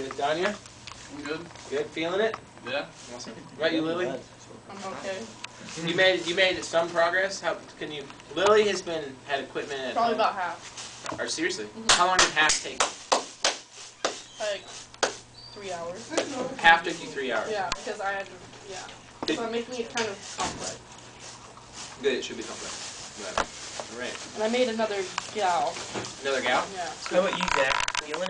Good, Danya? I'm good. Good, feeling it? Yeah. Awesome. Right, you, Lily? I'm okay. You made you made some progress. How can you? Lily has been had equipment at Probably home. about half. Or seriously, Mhm. how long did half take? Like three hours. Half took you three hours. Yeah, because I had to, yeah. Did- So I'm making it kind of complex. Good. It should be complex. Right. And I made another gal. Another gal. Yeah. How about you, Zach? Feeling it?